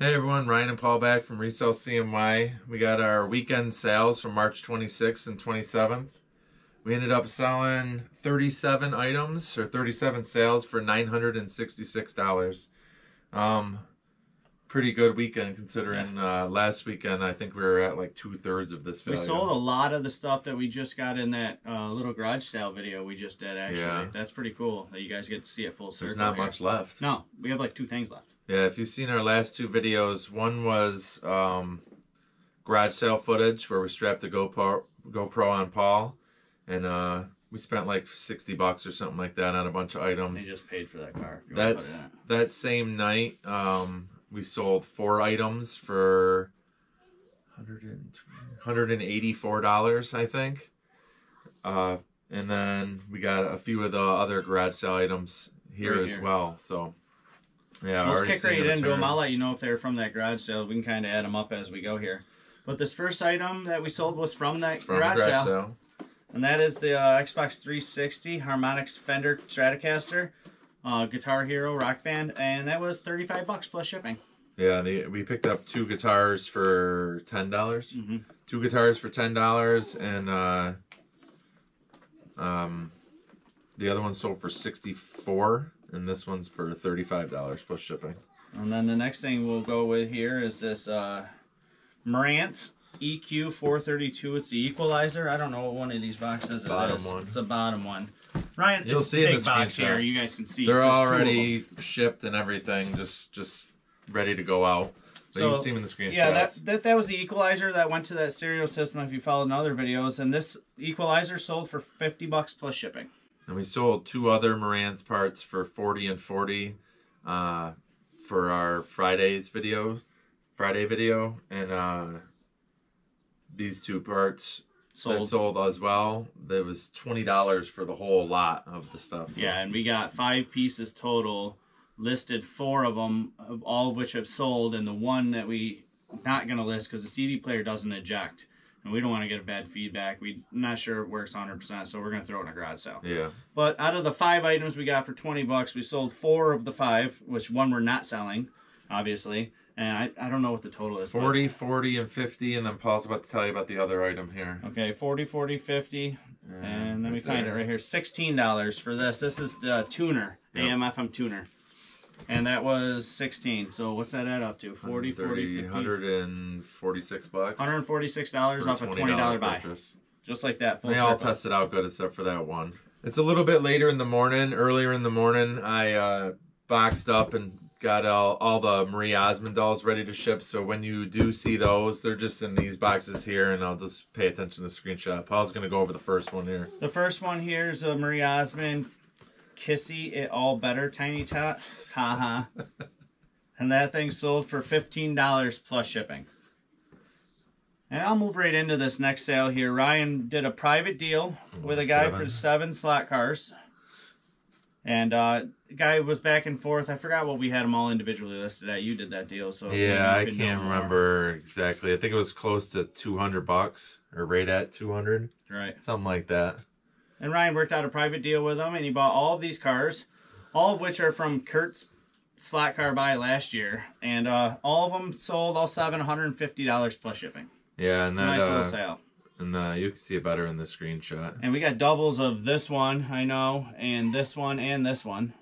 Hey everyone, Ryan and Paul back from Resell CNY. We got our weekend sales from March 26th and 27th. We ended up selling 37 items or 37 sales for $966. Um, pretty good weekend considering uh, last weekend I think we were at like two thirds of this We sold a lot of the stuff that we just got in that uh, little garage sale video we just did. Actually, Yeah. that's pretty cool that you guys get to see it full circle. There's not here. much left. No, we have like two things left. Yeah, if you've seen our last two videos, one was um, garage sale footage where we strapped the GoPro, GoPro on Paul, and uh, we spent like sixty bucks or something like that on a bunch of They items. just paid for that car. If you wanna put That's it that same night. Um, we sold four items for 184 dollars, I think. Uh, and then we got a few of the other garage sale items here Right as here. well. So yeah, Let's kick right into them. I'll let you know if they're from that garage sale. We can kind of add them up as we go here. But this first item that we sold was from that from garage, garage sale. sale. And that is the uh, Xbox 360 Harmonix Fender Stratocaster, uh, Guitar Hero Rock Band, and that was 35 bucks plus shipping. Yeah, we picked up two guitars for ten dollars. Mhm. Two guitars for ten dollars, and uh, um, the other one sold for sixty four, and this one's for thirty five dollars plus shipping. And then the next thing we'll go with here is this uh, Marantz EQ 432. It's the equalizer. I don't know what one of these boxes it Bottom is. one. It's a bottom one. Ryan, You'll it's see big the box here. You guys can see. They're There's two of already shipped and everything, just just ready to go out. But you can see them in the screenshots. Yeah, that, that that was the equalizer that went to that stereo system. If you followed in other videos, and this equalizer sold for fifty bucks plus shipping. And we sold two other Marantz parts for 40 and 40 uh, for our Friday's videos, Friday video. And uh, these two parts Sold. sold as well. There was $20 for the whole lot of the stuff. so- Yeah, and we got five pieces total. Listed four of them, all of which have sold, and the one that we not gonna list because the CD player doesn't eject, and we don't want to get a bad feedback. We I'm not sure it works 100, percent so we're gonna throw it in a garage sale. Yeah. But out of the five items we got for 20 bucks, we sold four of the five, which one we're not selling, obviously. And I, I don't know what the total is. but- 40, 40, and 50. And then Paul's about to tell you about the other item here. Okay, 40, 40, 50. And let me find it right here. $16 for this. This is the tuner, Yep. AM FM tuner. And that was 16. So what's that add up to? 40, 40, 50. 146 bucks. $146 off a $20 buy. purchase. Just like that, full They all tested out good except for that one. It's a little bit later in the morning. Earlier in the morning, I uh, boxed up and got all, all the Marie Osmond dolls ready to ship. So when you do see those, they're just in these boxes here, and I'll just pay attention to the screenshot. Paul's going to go over the first one here. The first one here is a Marie Osmond Kissy It All Better Tiny Tot. Haha. and that thing sold for $15 plus shipping. And I'll move right into this next sale here. Ryan did a private deal with a guy for Seven. seven slot cars. And uh, the guy was back and forth. I forgot what we had them all individually listed at. You did that deal, so Yeah, I can't remember exactly. I think it was close to 200 bucks or right at 200, Right. something like that. And Ryan worked out a private deal with him, and he bought all of these cars, all of which are from Kurt's slot car buy last year, and uh, all of them sold, all seven, $150 plus shipping. Yeah, and It's a that nice little uh, sale. and uh, you can see it better in the screenshot. And we got doubles of this one, I know, and this one, and this one.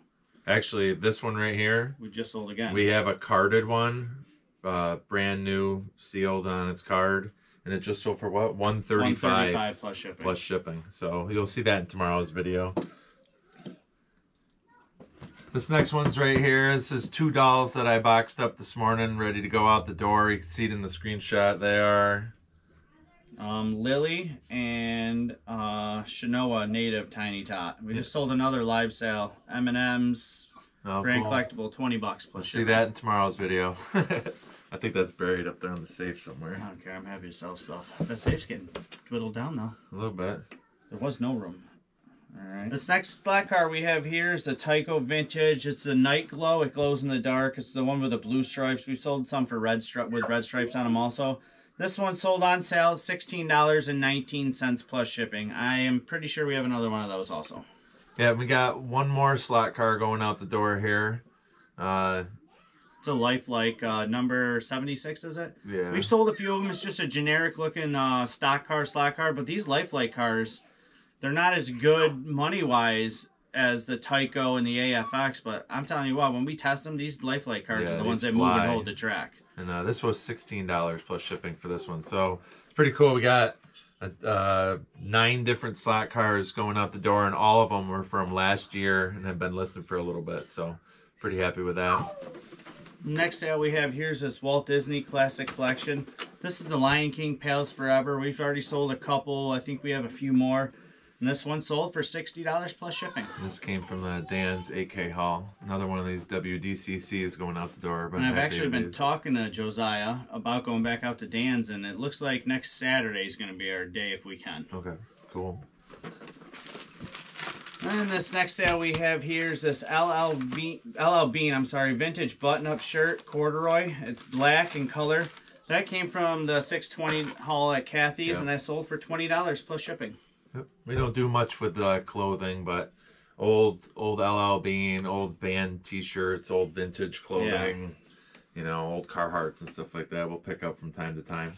Actually, this one right here, We just sold again. We have a carded one, uh, brand new, sealed on its card, and it just sold for what? One thirty five 135 plus shipping. plus shipping. So you'll see that in tomorrow's video. This next one's right here. This is two dolls that I boxed up this morning, ready to go out the door. You can see it in the screenshot. They are Um, Lily and uh, Shinoa native tiny tot. We just sold another live sale. M&M's oh, grand cool. collectible, 20 bucks plus see that in tomorrow's video. I think that's buried up there on the safe somewhere. I don't care. I'm happy to sell stuff. The safe's getting dwindled down though. A little bit. There was no room. Alright. This next slot car we have here is a Tyco Vintage. It's a night glow. It glows in the dark. It's the one with the blue stripes. We sold some for red stri- with red stripes on them also. This one sold on sale $16.19 plus shipping. I am pretty sure we have another one of those also. Yeah, we got one more slot car going out the door here. Uh, It's a lifelike uh, number 76, is it? Yeah. We've sold a few of them. It's just a generic looking uh, stock car, slot car. But these lifelike cars, they're not as good money wise as the Tyco and the AFX. But I'm telling you what, when we test them, these lifelike cars Yeah, are the ones that move and hold the track. And uh, this was sixteen dollars plus shipping for this one, so it's pretty cool. We got uh, nine different slot cars going out the door, and all of them were from last year and have been listed for a little bit. So pretty happy with that. Next sale we have here's this Walt Disney Classic Collection. This is the Lion King Palace Forever. We've already sold a couple. I think we have a few more. And this one sold for $60 plus shipping. This came from the Dan's AK Hall. Another one of these WDCCs going out the door. But And I've actually been these. talking to Josiah about going back out to Dan's, and it looks like next Saturday is going to be our day if we can. Okay, cool. And this next sale we have here is this LL Bean, LL Bean, I'm sorry, vintage button-up shirt, corduroy. It's black in color. That came from the 620 haul at Kathy's, Yeah. and that sold for $20 plus shipping. Yep. We don't do much with uh, clothing, but old old LL Bean, old band T-shirts, old vintage clothing, you know, old Carhartts and stuff like that. We'll pick up from time to time.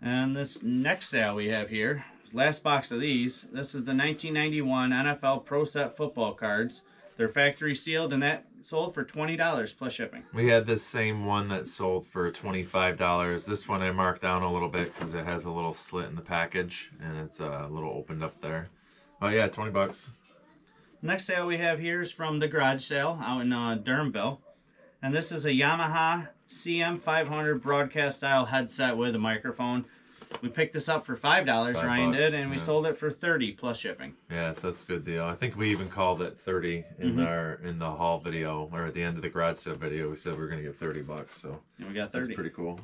And this next sale we have here, last box of these, this is the 1991 NFL Pro Set football cards. They're factory sealed, and that sold for $20 plus shipping. We had this same one that sold for twenty five dollars. This one I marked down a little bit because it has a little slit in the package and it's uh, a little opened up there. Oh yeah, twenty bucks. Next sale we have here is from the garage sale out in uh, Durhamville. And this is a Yamaha CM500 broadcast style headset with a microphone. We picked this up for $5, Five Ryan bucks, did, and we yeah. sold it for 30 plus shipping. Yeah, so that's a good deal. I think we even called it thirty in mm-hmm. our in the haul video or at the end of the garage sale video. We said we are gonna get thirty bucks. So And we got That's 30. pretty cool.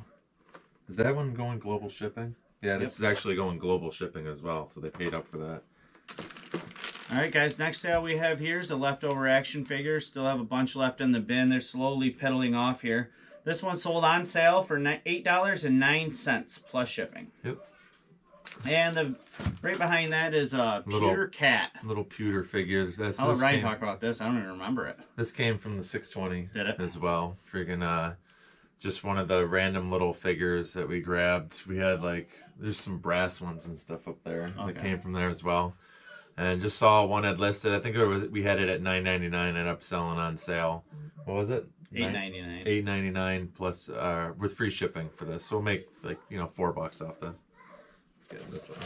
Is that one going global shipping? Yeah, this is actually going global shipping as well, so they paid up for that. All right, guys. Next sale we have here is a leftover action figure. Still have a bunch left in the bin. They're slowly pedaling off here. This one sold on sale for eight dollars and nine cents plus shipping. Yep. And the right behind that is a Little- pewter cat. Little pewter figures. That's this Ryan came, talk about this. I don't even remember it. This came from the 620 Did it? as well. Freaking uh, just one of the random little figures that we grabbed. We had like there's some brass ones and stuff up there that came from there as well. And just saw one had listed. I think it was we had it at 9.99. Ended up selling on sale. What was it? Eight ninety nine. eight ninety nine plus uh with free shipping for this. So we'll make like you know four bucks off this. This one.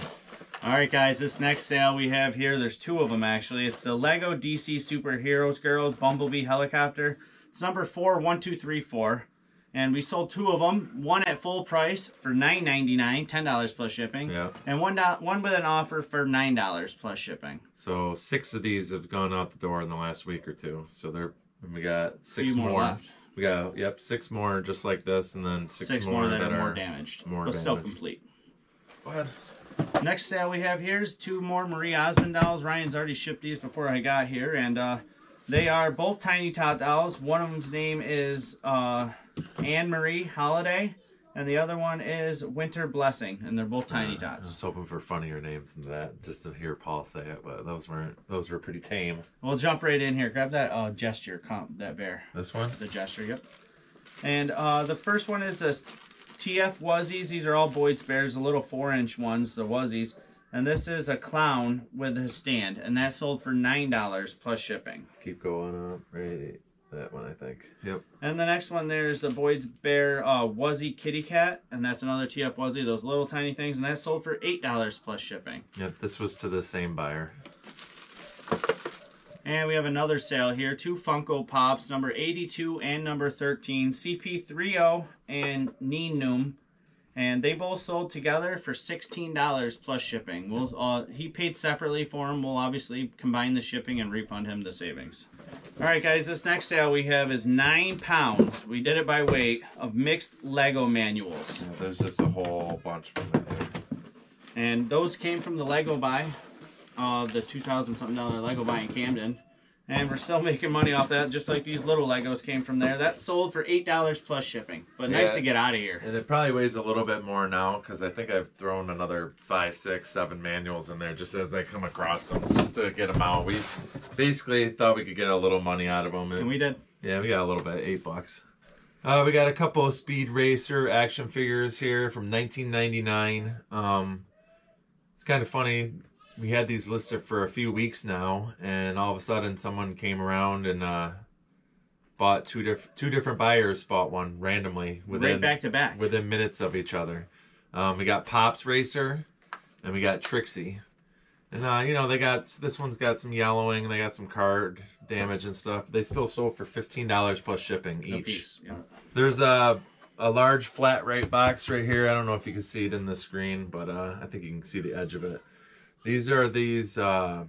All right, guys. This next sale we have here, there's two of them actually. It's the Lego DC Superheroes Girl Bumblebee helicopter. It's number four one two three four, and we sold two of them. One at full price for nine ninety nine, ten dollars plus shipping. Yeah. And one one with an offer for nine dollars plus shipping. So six of these have gone out the door in the last week or two. So they're and we got six more more. left. We got yep six more just like this, and then six, Six, more, that, are more damaged, more but still complete. What? Next sale we have here is two more Marie Osmond dolls. Ryan's already shipped these before I got here, and uh, they are both tiny tot dolls. One of them's name is uh, Anne Marie Holiday, and the other one is Winter Blessing, and they're both tiny dots. I was hoping for funnier names than that, just to hear Paul say it, but those weren't. Those were pretty tame. We'll jump right in here. Grab that uh, gesture, comp, that bear. This one. The gesture, yep. And uh, the first one is this TF Wuzzies. These are all Boyd's Bears, the little four-inch ones, the Wuzzies. And this is a clown with his stand, and that sold for nine dollars plus shipping. Keep going up. Right. That one, I think. Yep. And the next one there is a Boyd's Bear uh, Wuzzy Kitty Cat, and that's another TF Wuzzy, those little tiny things, and that sold for eight dollars plus shipping. Yep. This was to the same buyer. And we have another sale here, two Funko Pops, number 82 and number 13, CP30 and Ninum. And they both sold together for $16 plus shipping. We'll, uh, he paid separately for them. We'll obviously combine the shipping and refund him the savings. All right, guys, this next sale we have is nine pounds. We did it by weight of mixed Lego manuals. Yeah, there's just a whole bunch from it. here. And those came from the Lego buy, uh, the 2000 something dollar Lego buy in Camden. And we're still making money off that, just like these little Legos came from there. That sold for $8 plus shipping. But nice to get out of here. And it probably weighs a little bit more now because I think I've thrown another five, six, seven manuals in there just as I come across them, just to get them out. We basically thought we could get a little money out of them. And we did. yeah, we got a little bit, eight bucks. Uh, we got a couple of Speed Racer action figures here from 1999. Um, it's kind of funny. We had these listed for a few weeks now, and all of a sudden, someone came around and uh, bought two different two different buyers bought one randomly within right back to back. within minutes of each other. Um, we got Pops Racer, and we got Trixie. And uh, you know they got this one's got some yellowing, and they got some card damage and stuff. They still sold for fifteen dollars plus shipping each. piece. Yeah. There's a a large flat rate box right here. I don't know if you can see it in the screen, but uh, I think you can see the edge of it. These are these uh,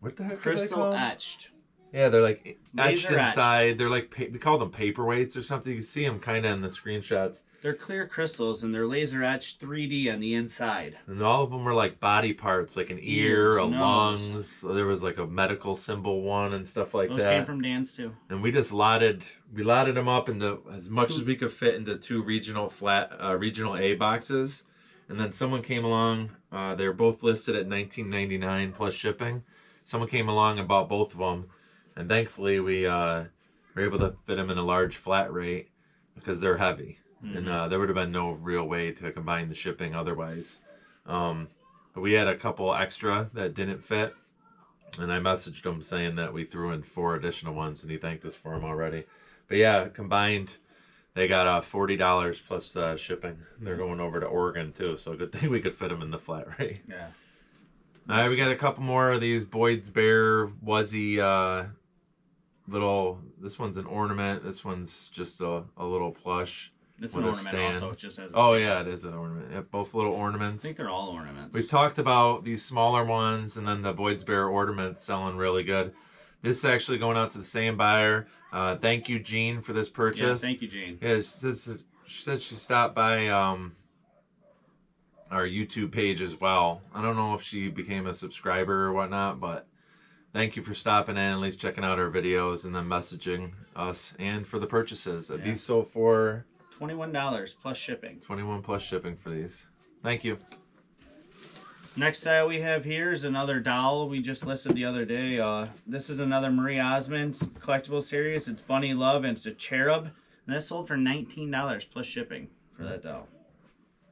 what the heck? are they Crystal etched. Yeah, they're like etched Laser etched. inside. They're like pa- we call them paperweights or something. You see them kind of in the screenshots. They're clear crystals and they're laser etched 3D on the inside. And all of them were like body parts, like an Ears, ear, a nose. lungs. There was like a medical symbol one and stuff like Those that. came from Dan's too. and we just lotted, we lotted them up into as much as we could fit into two regional flat, uh, regional A boxes. And then someone came along. Uh, they're both listed at 19.99 plus shipping. Someone came along and bought both of them, and thankfully we uh, were able to fit them in a large flat rate because they're heavy, and uh, there would have been no real way to combine the shipping otherwise. Um, but we had a couple extra that didn't fit, and I messaged him saying that we threw in four additional ones, and he thanked us for them already. But yeah, combined, they got uh, forty dollars plus uh, shipping. They're going over to Oregon too, so good thing we could fit them in the flat rate. Yeah. All right, we got a couple more of these Boyd's Bear Wuzzy uh, little. This one's an ornament. This one's just a, a little plush. It's an ornament stand. also. It just has a Oh yeah, it is an ornament. Yep, both little ornaments. I think they're all ornaments. We've talked about these smaller ones and then the Boyd's Bear ornaments selling really good. This is actually going out to the same buyer. Uh, thank you, Jean, for this purchase. yeah, thank you, Jane. Yeah, this is, she said she stopped by um, our YouTube page as well. I don't know if she became a subscriber or whatnot, but thank you for stopping in, at least checking out our videos and then messaging us and for the purchases. Yeah. These sold for Twenty-one dollars plus shipping. 21 plus shipping for these. Thank you. Next style we have here is another doll we just listed the other day. Uh, this is another Marie Osmond collectible series. It's Bunny Love and it's a cherub. And that sold for nineteen dollars plus shipping for that doll.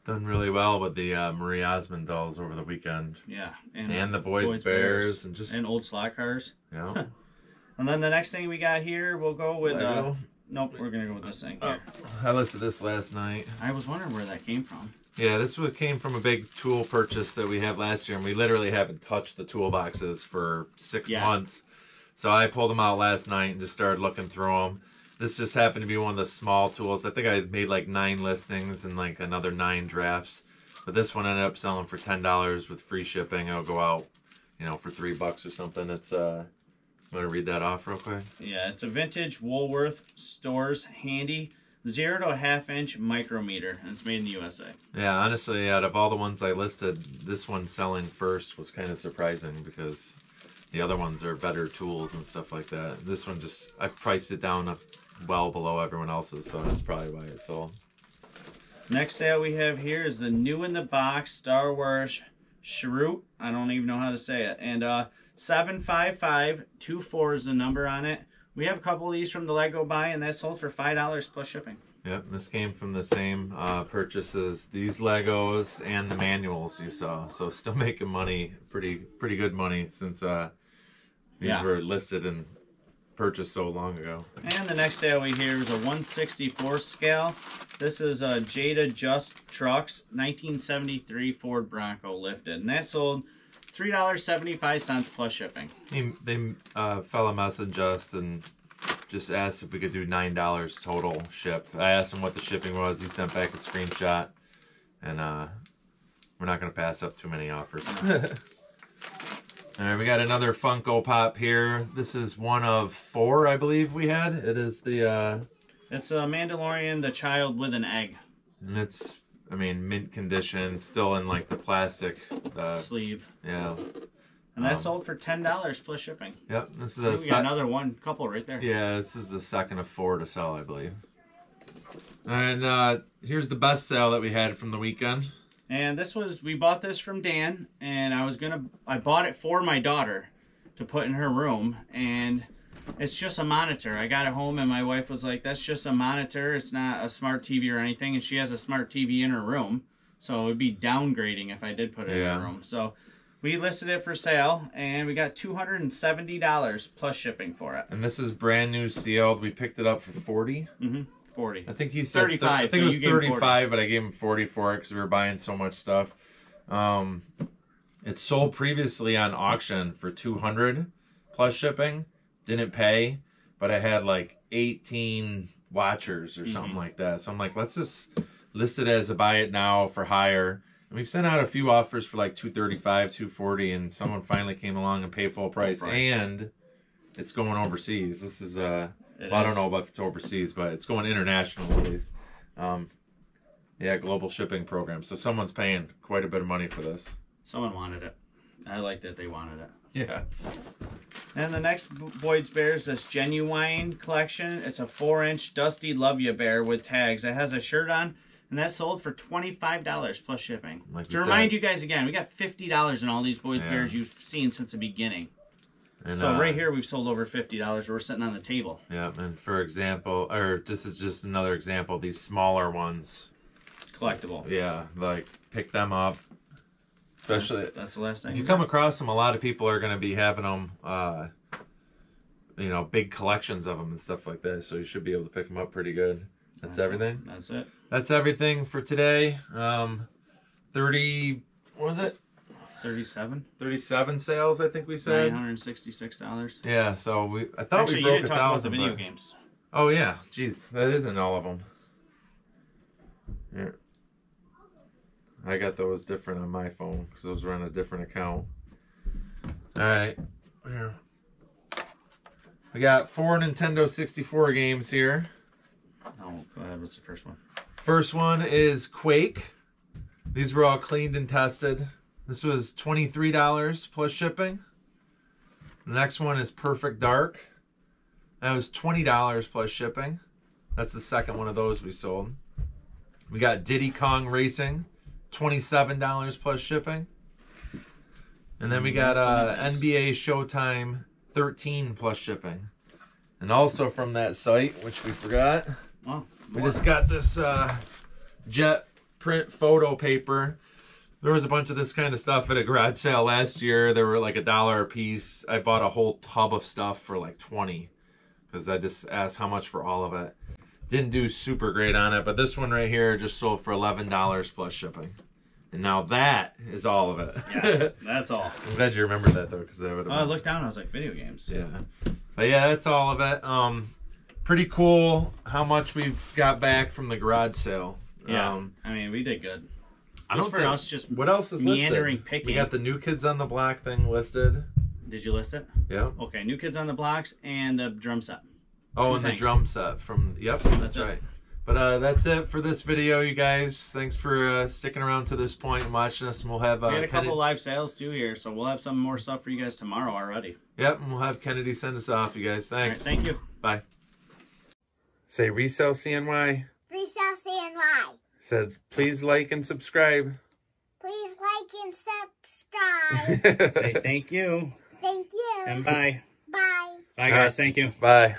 Done really well with the uh, Marie Osmond dolls over the weekend. Yeah, And the Boyd's Bears and just- and old slot cars. Know? And then the next thing we got here, we'll go with. Uh, nope, we're gonna go with this thing Oh, here. I listed this last night. I was wondering where that came from. Yeah, this came from a big tool purchase that we had last year, and we literally haven't touched the toolboxes for six Yeah. months. So I pulled them out last night and just started looking through them. This just happened to be one of the small tools. I think I made like nine listings and like another nine drafts. But this one ended up selling for ten dollars with free shipping. It'll go out, you know, for three bucks or something. It's uh, I'm gonna read that off real quick. Yeah, it's a vintage Woolworth Stores handy zero to a half inch micrometer, and it's made in the USA. Yeah, honestly, out of all the ones I listed, this one selling first was kind of surprising because the other ones are better tools and stuff like that. This one just, I priced it down a- well below everyone else's, so that's probably why it sold. Next sale we have here is the new in the box Star Wars Shrute. I don't even know how to say it. And uh 75524 is the number on it. We have a couple of these from the Lego buy and that sold for $5 plus shipping. Yep, this came from the same uh, purchases, these Legos and the manuals you saw. So still making money, pretty pretty good money since uh, these Yeah. were listed and purchased so long ago. And the next sale we hear is a 164 scale. This is a Jada Just Trucks 1973 Ford Bronco lifted. And that sold $3.75 plus shipping. He, they uh, fella messaged us and just asked if we could do nine dollars total shipped. I asked him what the shipping was. He sent back a screenshot, and uh, we're not gonna pass up too many offers. All right, we got another Funko Pop here. This is one of four, I believe we had. It is the uh, It's a Mandalorian, the child with an egg and it's I mean mint condition, still in like the plastic. Uh, sleeve. yeah. And that Um, sold for $10 plus shipping. Yep. This is a we got another one, couple right there. Yeah, this is the second of four to sell, I believe. And uh, here's the best sale that we had from the weekend. And this was we bought this from Dan, and I was gonna I bought it for my daughter to put in her room, and It's just a monitor. I got it home and my wife was like, "That's just a monitor. It's not a smart TV or anything." And she has a smart TV in her room, so it would be downgrading if I did put it in her room. So we listed it for sale, and we got two hundred and seventy dollars plus shipping for it. And this is brand new sealed. We picked it up for 40. Mm-hmm. Forty. I think he said 35, I think but it was you gave him 40. 35, but I gave him 40 for it because we were buying so much stuff. Um, it sold previously on auction for 200 plus shipping. Didn't pay, but I had like 18 watchers or Mm-hmm. something like that. So I'm like, let's just list it as a buy it now for hire. And we've sent out a few offers for like 235, 240, and someone finally came along and paid full price. price. And it's going overseas. This is uh It well, I don't know about if it's overseas, but it's going international at least. Um, yeah, global shipping program. So someone's paying quite a bit of money for this. Someone wanted it. I like that they wanted it. Yeah. And the next Boyd's Bear is this Genuine collection. It's a four inch Dusty Love You Bear with tags. It has a shirt on, and that sold for $25 plus shipping. Like to remind said. you guys again, we got $50 in all these Boyd's Yeah. Bears you've seen since the beginning. And, So uh, right here, we've sold over $50. We're sitting on the table. Yeah, and for example, or this is just another example. These smaller ones. Collectible. Yeah, like pick them up. Especially That's, that's the last thing. if you come across them, a lot of people are going to be having them. Uh, you know, big collections of them and stuff like that. So you should be able to pick them up pretty good. That's, everything. That's it. that's everything for today. Um, 30, what was it? 37 37 sales, I think we said. $966. Yeah, so we, I thought Actually, we broke a talk about the thousand. video but- games. Oh, yeah. Jeez, that isn't all of them. Here. I got those different on my phone because those were on a different account. All right. Here. We got four Nintendo 64 games here. Oh, go ahead. What's the first one? First one is Quake. These were all cleaned and tested. This was $23 plus shipping. The next one is Perfect Dark. That was $20 plus shipping. That's the second one of those we sold. We got Diddy Kong Racing, $27 plus shipping. And then we got Last uh. NBA Showtime, 13 plus shipping. And also from that site, which we forgot, Oh, we just got this uh, jet print photo paper. There was a bunch of this kind of stuff at a garage sale last year. They were like a dollar a piece. I bought a whole tub of stuff for like 20 because I just asked how much for all of it. Didn't do super great on it, but this one right here just sold for $11 plus shipping. And now that is all of it. Yes, that's all. I'm glad you remembered that though, because that would Oh, I looked down. and I was like, video games. yeah. But yeah, that's all of it. Um, pretty cool how much we've got back from the garage sale. Yeah. Um, I mean, we did good. I don't for think, us, just what else is meandering listed? picking. We got the new kids on the block thing listed. Did you list it? Yeah. Okay, new kids on the blocks and the drum set. Oh, Two and the drum set from. Yep, that's, it. right. But uh, that's it for this video, you guys. Thanks for uh, sticking around to this point and watching us. And we'll have uh, we had a Kennedy- couple live sales too here, so we'll have some more stuff for you guys tomorrow already. Yep, and we'll have Kennedy send us off, you guys. All right, Thanks. thank you. Bye. Say Resell CNY. Resell CNY. Said please like and subscribe. Please like and subscribe. Say thank you Thank you. and bye. Bye. Bye guys, thank you. Bye.